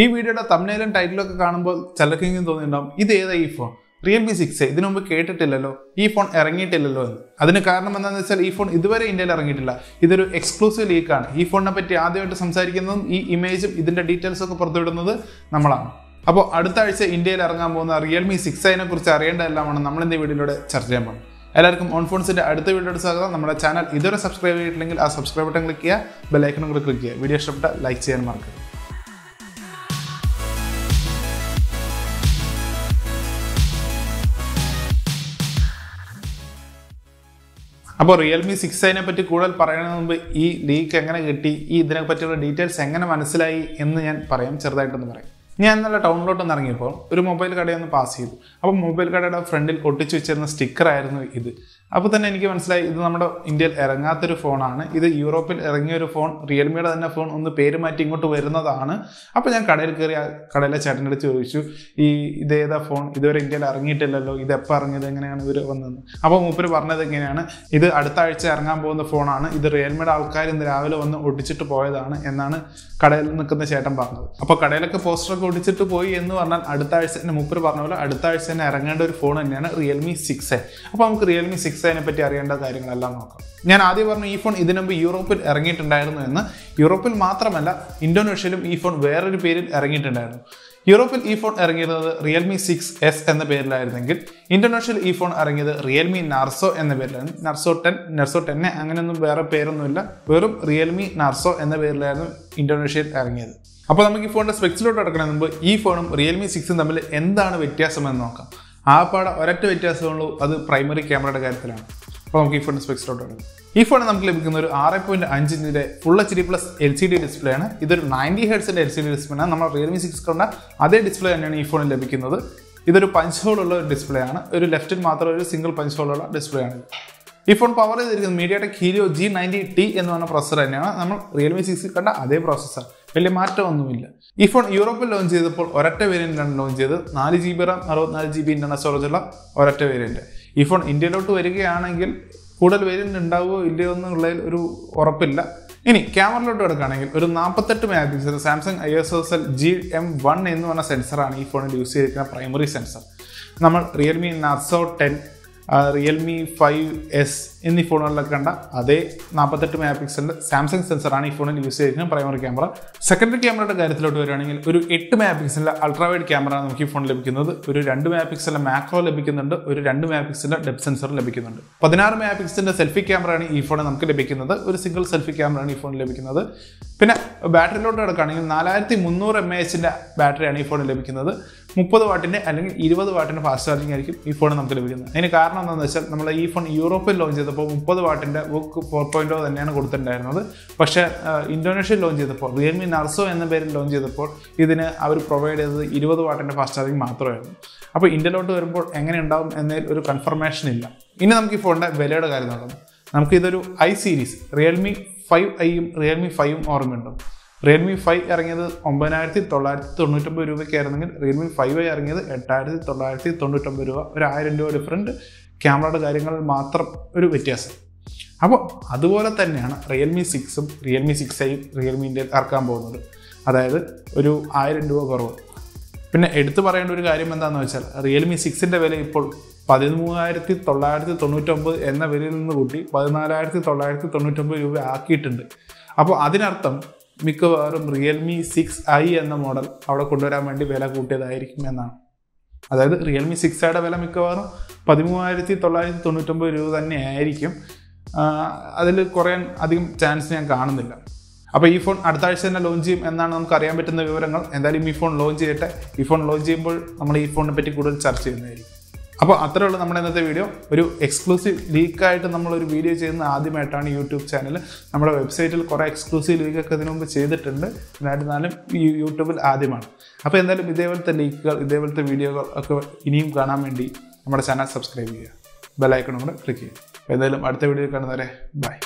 ഈ വീഡിയോയുടെ തമ്മിലും ടൈറ്റിലൊക്കെ കാണുമ്പോൾ ചിലർക്കെങ്കിലും തോന്നിയിട്ടുണ്ടാവും ഇത് ഏതാ ഈ ഫോൺ റിയൽമി സിക്സ് ഇതിനു മുമ്പ് കേട്ടിട്ടില്ലല്ലോ. ഈ ഫോൺ ഇറങ്ങിയിട്ടില്ലല്ലോ എന്ന്. അതിന് കാരണം എന്താണെന്ന് വെച്ചാൽ ഈ ഫോൺ ഇതുവരെ ഇന്ത്യയിൽ ഇറങ്ങിയിട്ടില്ല. ഇതൊരു എക്സ്ക്ലൂസീവ് ലീക്കാണ് ഈ ഫോണിനെ പറ്റി ആദ്യമായിട്ട് സംസാരിക്കുന്നതും ഈ ഇമേജും ഇതിന്റെ ഡീറ്റെയിൽസ് ഒക്കെ പുറത്തുവിടുന്നത് നമ്മളാണ്. അപ്പോൾ അടുത്ത ആഴ്ച ഇന്ത്യയിൽ ഇറങ്ങാൻ പോകുന്ന റിയൽമി സിക്സ് ഐനെ കുറിച്ച് അറിയേണ്ട എല്ലാമാണ് നമ്മൾ ഇന്ന് ഈ വീഡിയോയിലൂടെ ചർച്ച ചെയ്യാൻ പോകുന്നത്. എല്ലാവർക്കും ഓൺ ഫോൺസിന്റെ അടുത്ത വീഡിയോയുടെ സ്വാഗതം. നമ്മുടെ ചാനൽ ഇതുവരെ സബ്സ്ക്രൈബ് ചെയ്തിട്ടില്ലെങ്കിൽ ആ സബ്സ്ക്രൈബ് ബട്ടൺ ക്ലിക്ക് ചെയ്യുക ബെല്ലൈക്കണം കൂടെ ക്ലിക്ക് ചെയ്യുക. വീഡിയോ ഇഷ്ടപ്പെട്ട ലൈക്ക് ചെയ്യാൻ മറക്കരുത്. അപ്പോൾ റിയൽമി സിക്സ് അതിനെ പറ്റി കൂടുതൽ പറയുന്നതിന് മുമ്പ് ഈ ലീക്ക് എങ്ങനെ കിട്ടി? ഈ ഇതിനെ പറ്റിയുള്ള ഡീറ്റെയിൽസ് എങ്ങനെ മനസ്സിലായി എന്ന് ഞാൻ പറയാം ചെറുതായിട്ടൊന്ന് പറയാം. ഞാൻ ഇന്നലെ ടൗണിലോട്ട് ഇറങ്ങിയപ്പോൾ ഒരു മൊബൈൽ കടയൊന്ന് പാസ് ചെയ്തു. അപ്പോൾ മൊബൈൽ കടയുടെ ഫ്രണ്ടിൽ ഒട്ടിച്ചു വെച്ചിരുന്ന സ്റ്റിക്കർ ആയിരുന്നു ഇത്. അപ്പോൾ തന്നെ എനിക്ക് മനസ്സിലായി ഇത് നമ്മുടെ ഇന്ത്യയിൽ ഇറങ്ങാത്തൊരു ഫോണാണ്. ഇത് യൂറോപ്പിൽ ഇറങ്ങിയ ഒരു ഫോൺ റിയൽമിയുടെ തന്നെ ഫോൺ ഒന്ന് പേര് മാറ്റി ഇങ്ങോട്ട് വരുന്നതാണ്. അപ്പോൾ ഞാൻ കടയിൽ കയറി കടയിലെ ചേട്ടന്റെ ചോദിച്ചു ഈ ഇതേതാ ഫോൺ? ഇതുവരെ ഇന്ത്യയിൽ ഇറങ്ങിയിട്ടില്ലല്ലോ ഇത് എപ്പോൾ ഇറങ്ങിയത്? എങ്ങനെയാണ് ഇവർ വന്നത് അപ്പോൾ മൂപ്പര് പറഞ്ഞത് എങ്ങനെയാണ് ഇത് അടുത്ത ആഴ്ച ഇറങ്ങാൻ പോകുന്ന ഫോണാണ് ഇത് റിയൽമിയുടെ ആൾക്കാർ ഇന്ന് രാവിലെ വന്ന് ഒടിച്ചിട്ട് പോയതാണ് എന്നാണ് കടയിൽ നിൽക്കുന്ന ചേട്ടൻ പറഞ്ഞത്. അപ്പോൾ കടയിലൊക്കെ പോസ്റ്ററൊക്കെ ഒടിച്ചിട്ട് പോയി എന്ന് പറഞ്ഞാൽ അടുത്ത ആഴ്ച തന്നെ മൂപ്പര് പറഞ്ഞ പോലെ അടുത്ത ആഴ്ച തന്നെ ഇറങ്ങേണ്ട ഒരു ഫോൺ തന്നെയാണ് റിയൽമി സിക്സ് അപ്പോൾ നമുക്ക് റിയൽമി സിക്സ് അതിനെ പറ്റി അറിയേണ്ട കാര്യങ്ങളെല്ലാം നോക്കാം. ഞാൻ ആദ്യം പറഞ്ഞു ഈ ഫോൺ ഇതിനു മുമ്പ് യൂറോപ്പിൽ ഇറങ്ങിയിട്ടുണ്ടായിരുന്നു എന്ന്. യൂറോപ്പിൽ മാത്രമല്ല ഇന്തോനേഷ്യയിലും ഈ ഫോൺ വേറൊരു പേരിൽ ഇറങ്ങിയിട്ടുണ്ടായിരുന്നു. യൂറോപ്പിൽ ഈ ഫോൺ ഇറങ്ങിയിരുന്നത് റിയൽമി സിക്സ് എസ് എന്ന പേരിലായിരുന്നെങ്കിൽ ഇന്തോനേഷ്യയിൽ ഈ ഫോൺ ഇറങ്ങിയത് റിയൽമി നർസോ എന്ന പേരിലാണ് നർസോ ടെൻ നർസോ ടെന്നെ അങ്ങനെയൊന്നും വേറെ പേരൊന്നുമില്ല. വെറും റിയൽമി നർസോ എന്ന പേരിലായിരുന്നു ഇന്തോനേഷ്യയിൽ ഇറങ്ങിയത്. അപ്പോൾ നമുക്ക് ഈ ഫോണിന്റെ സ്പെക്സിലോട്ട് കിടക്കണ മുമ്പ് ഈ ഫോണും റിയൽമി സിക്സും തമ്മിൽ എന്താണ് വ്യത്യാസം എന്ന് നോക്കാം. ആ പാടെ ഒരൊറ്റ വ്യത്യാസമുള്ളൂ അത് പ്രൈമറി ക്യാമറയുടെ കാര്യത്തിലാണ്. അപ്പോൾ നമുക്ക് ഈ ഫോൺ സ്പെക്സിലോട്ട് വരാം ഈ ഫോൺ നമുക്ക് ലഭിക്കുന്ന ഒരു ആറ് പോയിന്റ് അഞ്ച് ഇഞ്ചിന്റെ full H D plus L C D display ആണ്. ഇതൊരു നയന്റി ഹെഡ്സിന്റെ എൽ സി ഡി ഡിസ്പ്ലേ ആണ്. നമ്മൾ റിയൽമി സിക്സ് കൊണ്ട അതേ ഡിസ്പ്ലേ തന്നെയാണ് ഈ ഫോണിൽ ലഭിക്കുന്നത്. ഇതൊരു പഞ്ച് ഉള്ള ഒരു ഡിസ്പ്ലേ ആണ്. ഒരു ലെഫ്റ്റിൽ മാത്രം ഒരു സിംഗിൾ പഞ്ച് ഉള്ള ഡിസ്പ്ലേ ആണ്. ഈ ഫോൺ പവർ ചെയ്തിരിക്കുന്നത് MediaTek Helio G ninety T എന്ന് പറഞ്ഞ പ്രോസസർ തന്നെയാണ്. നമ്മൾ റിയൽമി സിക്സിൽ കണ്ട അതേ പ്രോസസ്സർ വലിയ മാറ്റമൊന്നുമില്ല. ഈ ഫോൺ യൂറോപ്പിൽ ലോഞ്ച് ചെയ്തപ്പോൾ ഒരൊറ്റ വേരിയന്റാണ് ലോഞ്ച് ചെയ്തത്. നാല് ജി ബി റാം അറുപത്തിനാല് ജി ബി ഇന്റർണൽ സ്റ്റോറേജ് ഉള്ള ഒരൊറ്റ വേരിയന്റ് ഈ ഫോൺ ഇന്ത്യയിലോട്ട് വരികയാണെങ്കിൽ കൂടുതൽ വേരിയന്റ് ഉണ്ടാവുമോ ഇല്ലയോ എന്നുള്ളതിൽ ഒരു ഉറപ്പില്ല. ഇനി ക്യാമറയിലോട്ട് എടുക്കുകയാണെങ്കിൽ ഒരു നാൽപ്പത്തെട്ട് mega pixel Samsung I S S L G M one എന്ന് പറഞ്ഞ സെൻസറാണ് ഈ ഫോണിൽ യൂസ് ചെയ്തിരിക്കുന്ന പ്രൈമറി സെൻസർ നമ്മൾ Realme Narzo ten Realme five S എന്നീ ഫോണുകളിലൊക്കെ കണ്ട അതേ നാൽപ്പത്തെട്ട് മെഗാ പിക്സലിന്റെ സാംസങ് സെൻസറാണ് ഈ ഫോണിൽ യൂസ് ചെയ്തിരിക്കുന്നത് പ്രൈമറി ക്യാമറ സെക്കൻഡറി ക്യാമറയുടെ കാര്യത്തിലോട്ട് വരികയാണെങ്കിൽ ഒരു എട്ട് മെഗാ പിക്സലിന്റെ അൾട്രാവൈഡ് ക്യാമറ നമുക്ക് ഈ ഫോൺ ലഭിക്കുന്നത്. ഒരു രണ്ട് മെഗാ പിക്സലിന്റെ മാക്രോ ലഭിക്കുന്നുണ്ട് ഒരു രണ്ട് മെഗാ പിക്സലിന്റെ ഡെപ് സെൻസർ ലഭിക്കുന്നുണ്ട്. പതിനാറ് മെഗാ പിക്സലിന്റെ സെൽഫി ക്യാമറയാണ് ഈ ഫോണിൽ നമുക്ക് ലഭിക്കുന്നത്. ഒരു സിംഗിൾ സെൽഫി ക്യാമറയാണ് ഈ ഫോണിൽ ലഭിക്കുന്നത്. പിന്നെ ബാറ്ററിയിലോട്ട് കിടക്കുകയാണെങ്കിൽ നാലായിരത്തി മുന്നൂറ് എം എ എച്ചിന്റെ ബാറ്ററിയാണ് ഈ ഫോണിൽ ലഭിക്കുന്നത്. മുപ്പത് വാട്ടിന്റെ അല്ലെങ്കിൽ ഇരുപത് വാട്ടിന്റെ ഫാസ്റ്റ് ചാർജിങ് ആയിരിക്കും ഈ ഫോൺ നമുക്ക് ലഭിക്കുന്നത്. അതിന് കാരണം എന്താണെന്ന് വെച്ചാൽ നമ്മൾ ഈ ഫോൺ യൂറോപ്പിൽ ലോഞ്ച് ചെയ്തപ്പോൾ മുപ്പത് വാട്ടിന്റെ ബുക്ക് ഫോർ പോയിന്റോ തന്നെയാണ് കൊടുത്തിട്ടുണ്ടായിരുന്നത്. പക്ഷേ ഇന്തോനേഷ്യയിൽ ലോഞ്ച് ചെയ്തപ്പോൾ റിയൽമി നർസോ എന്ന പേരിൽ ലോഞ്ച് ചെയ്തപ്പോൾ ഇതിന് അവർ പ്രൊവൈഡ് ചെയ്തത് ഇരുപത് വാട്ടിന്റെ ഫാസ്റ്റ് ചാർജിങ് മാത്രമായിരുന്നു. അപ്പോൾ ഇന്ത്യയിലോട്ട് വരുമ്പോൾ എങ്ങനെ ഉണ്ടാവും എന്നതിൽ ഒരു കൺഫർമേഷൻ ഇല്ല. ഇനി നമുക്ക് ഈ ഫോണിന്റെ വിലയുടെ കാര്യം നോക്കാം. നമുക്ക് ഇതൊരു ഐ സീരീസ് റിയൽമി ഫൈവ് ഐയും റിയൽമി ഫൈവും ഓർമ്മയുണ്ടോ? റിയൽമി ഫൈവ് ഇറങ്ങിയത് ഒമ്പതിനായിരത്തി തൊള്ളായിരത്തി തൊണ്ണൂറ്റൊമ്പത് രൂപയ്ക്കായിരുന്നെങ്കിൽ റിയൽമി ഫൈവ് ഐ ഇറങ്ങിയത് എട്ടായിരത്തി തൊള്ളായിരത്തി തൊണ്ണൂറ്റൊമ്പത് രൂപ ഒരു ആയിരം രൂപ ഡിഫറന്റ് ക്യാമറയുടെ കാര്യങ്ങളിൽ മാത്രം ഒരു വ്യത്യാസം. അപ്പോൾ അതുപോലെ തന്നെയാണ് റിയൽമി സിക്സും റിയൽമി സിക്സ് ഐയും റിയൽമി ഇന്ത്യയിൽ ഇറക്കാൻ പോകുന്നത്. അതായത് ഒരു ആയിരം രൂപ കുറവ്. പിന്നെ എടുത്തു പറയേണ്ട ഒരു കാര്യം എന്താണെന്ന് വെച്ചാൽ റിയൽമി സിക്സിന്റെ വില ഇപ്പോൾ പതിമൂവായിരത്തി തൊള്ളായിരത്തി തൊണ്ണൂറ്റൊമ്പത് എന്ന വിലയിൽ നിന്ന് കൂട്ടി പതിനാലായിരത്തി തൊള്ളായിരത്തി തൊണ്ണൂറ്റൊമ്പത് രൂപ ആക്കിയിട്ടുണ്ട്. അപ്പോൾ അതിനർത്ഥം മിക്കവാറും റിയൽമി സിക്സ് ഐ എന്ന മോഡൽ അവിടെ കൊണ്ടുവരാൻ വേണ്ടി വില കൂട്ടിയതായിരിക്കും എന്നാണ്. അതായത് റിയൽമി സിക്സ് ഐയുടെ വില മിക്കവാറും പതിമൂവായിരത്തി തൊള്ളായിരത്തി തൊണ്ണൂറ്റൊമ്പത് രൂപ തന്നെ ആയിരിക്കും. അതിൽ കുറയാൻ അധികം ചാൻസ് ഞാൻ കാണുന്നില്ല. അപ്പോൾ ഈ ഫോൺ അടുത്ത ആഴ്ച തന്നെ ലോഞ്ച് ചെയ്യും എന്നാണ് നമുക്ക് അറിയാൻ പറ്റുന്ന വിവരങ്ങൾ. എന്തായാലും ഈ ഫോൺ ലോഞ്ച് ചെയ്യട്ടെ. ഈ ഫോൺ ലോഞ്ച് ചെയ്യുമ്പോൾ നമ്മൾ ഈ ഫോണിനെ പറ്റി കൂടുതൽ ചർച്ച ചെയ്യുന്നതായിരിക്കും. അപ്പോൾ അത്രേ ഉള്ളൂ നമ്മുടെ ഇന്നത്തെ വീഡിയോ ഒരു എക്സ്ക്ലൂസീവ് ലീക്കായിട്ട് നമ്മളൊരു വീഡിയോ ചെയ്യുന്ന ആദ്യമായിട്ടാണ് യൂട്യൂബ് ചാനൽ നമ്മുടെ വെബ്സൈറ്റിൽ കുറേ എക്സ്ക്ലൂസീവ് ലീക്കൊക്കെ ഇതിനു മുമ്പ് ചെയ്തിട്ടുണ്ട്. എന്നിരുന്നാലും ഈ യൂട്യൂബിൽ ആദ്യമാണ്. അപ്പോൾ എന്തായാലും ഇതേപോലത്തെ ലീക്കുകൾ ഇതേപോലത്തെ വീഡിയോകൾ ഒക്കെ ഇനിയും കാണാൻ വേണ്ടി നമ്മുടെ ചാനൽ സബ്സ്ക്രൈബ് ചെയ്യുക. ബെല്ലൈക്കണും കൂടെ ക്ലിക്ക് ചെയ്യുക. എന്തായാലും അടുത്ത വീഡിയോ കാണുന്നവരെ ബൈ